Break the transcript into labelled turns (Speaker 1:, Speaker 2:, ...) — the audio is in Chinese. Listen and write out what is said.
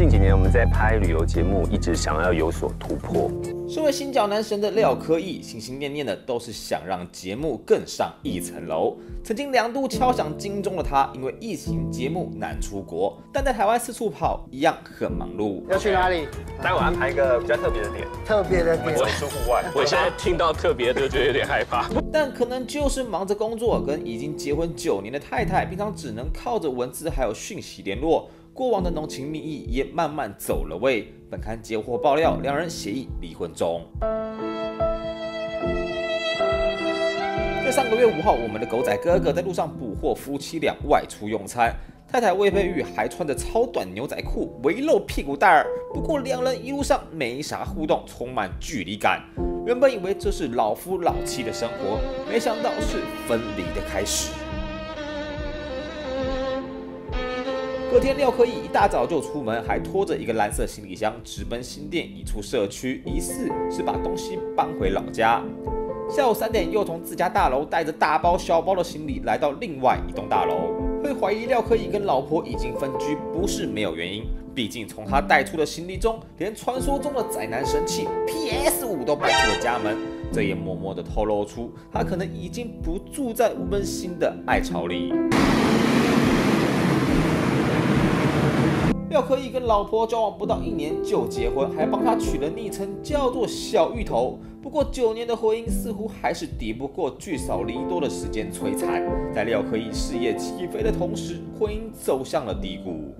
Speaker 1: 近几年我们在拍旅游节目，一直想要有所突破。
Speaker 2: 身为新角男神的廖科义，心心念念的都是想让节目更上一层楼。曾经两度敲响金钟的他，因为疫情节目难出国，但在台湾四处跑，一样很忙碌。
Speaker 3: 要去哪里？
Speaker 1: 待会安排一个比较特别的点，
Speaker 3: 特别的点。
Speaker 1: 我出户外。
Speaker 4: 我现在听到特别就觉得有点害怕。
Speaker 2: 但可能就是忙着工作，跟已经结婚九年的太太，平常只能靠着文字还有讯息联络。过往的浓情蜜意也慢慢走了位。本刊接获爆料，两人协议离婚中。在上个月五号，我们的狗仔哥哥在路上捕获夫妻俩外出用餐，太太魏佩玉还穿着超短牛仔裤，围露屁股蛋儿。不过两人一路上没啥互动，充满距离感。原本以为这是老夫老妻的生活，没想到是分离的开始。隔天，廖科义一大早就出门，还拖着一个蓝色行李箱，直奔新店一处社区，疑似是把东西搬回老家。下午三点，又从自家大楼带着大包小包的行李来到另外一栋大楼。会怀疑廖科义跟老婆已经分居，不是没有原因。毕竟从他带出的行李中，连传说中的宅男神器 PS 五都搬出了家门，这也默默的透露出他可能已经不住在温馨的爱巢里。廖科义跟老婆交往不到一年就结婚，还帮他取了昵称叫做小芋头。不过九年的婚姻似乎还是抵不过聚少离多的时间摧残。在廖科义事业起飞的同时，婚姻走向了低谷。